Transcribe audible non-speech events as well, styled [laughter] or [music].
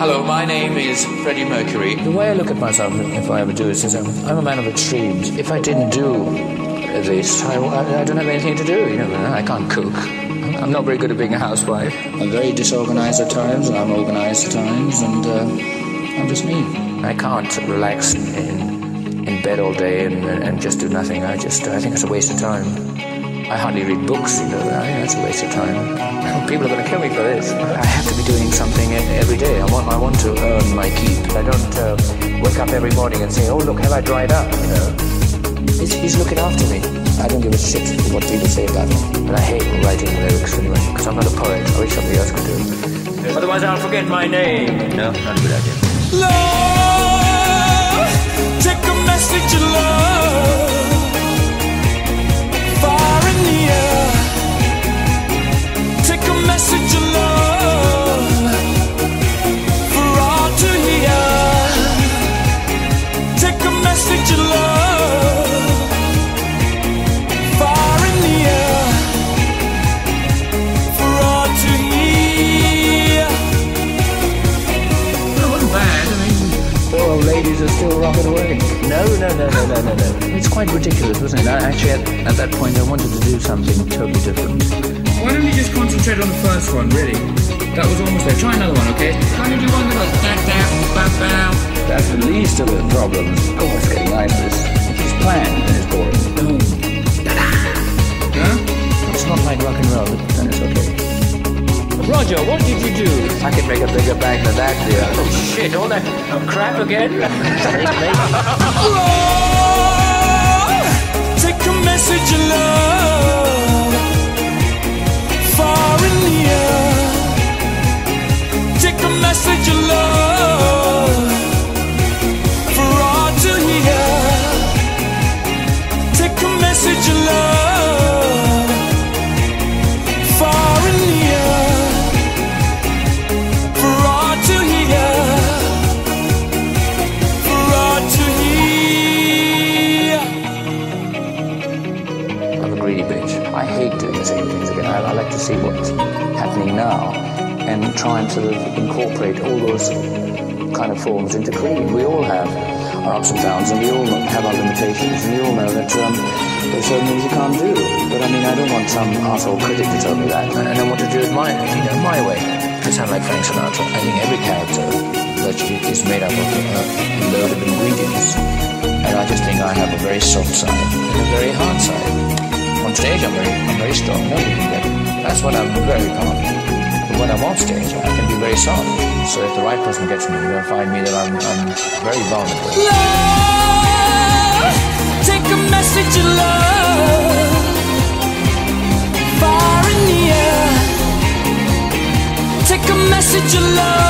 Hello, my name is Freddie Mercury. The way I look at myself, if I ever do, is, is I'm, I'm a man of extremes. If I didn't do this, I, I, I don't have anything to do. You know, I can't cook. I'm not very good at being a housewife. I'm very disorganized at times, and I'm organized at times, and uh, I'm just me. I can't relax in, in bed all day and, and just do nothing. I just, I think it's a waste of time. I hardly read books, you know. That's a waste of time. People are going to kill me for this. I have to be doing something every day. I want, I want to earn my keep. I don't uh, wake up every morning and say, "Oh, look, have I dried up?" You know. He's, he's looking after me. I don't give a shit what people say about me. But I hate writing lyrics anyway, because I'm not a poet. I wish somebody else could do it. Otherwise, I'll forget my name. No, not a good idea. Love, old ladies are still rocking away. No, no, no, no, no, no, no. It's quite ridiculous, wasn't it? I, actually, at, at that point, I wanted to do something totally different. Why don't you just concentrate on the first one, really? That was almost there. Try another one, okay? Why don't you do one that goes da da ba ba? That's the least of the problems. Oh, it's getting nice. This it's planned and it's boring. Huh? It's not like rock and roll, but then it's okay. Roger, what did you do? I can make a bigger bang than that, dear. Oh shit! All that crap again. [laughs] Take a message of love. See what's happening now and try and sort of incorporate all those kind of forms into Queen. We all have our ups and downs, and we all have our limitations, and we all know that um, there's certain things you can't do. But I mean, I don't want some asshole critic to tell me that, and I want to do it my, you know, my way. I sound like Frank Sinatra. I think every character virtually is made up of a, a load of ingredients, and I just think I have a very soft side and a very hard side. On stage, I'm very, I'm very strong. Nobody can get it. That's when I'm very powerful. But when I'm off stage, I can be very soft. So if the right person gets me, they'll find me that I'm, I'm very vulnerable. Love, take a message of love. Far in the air. Take a message of love.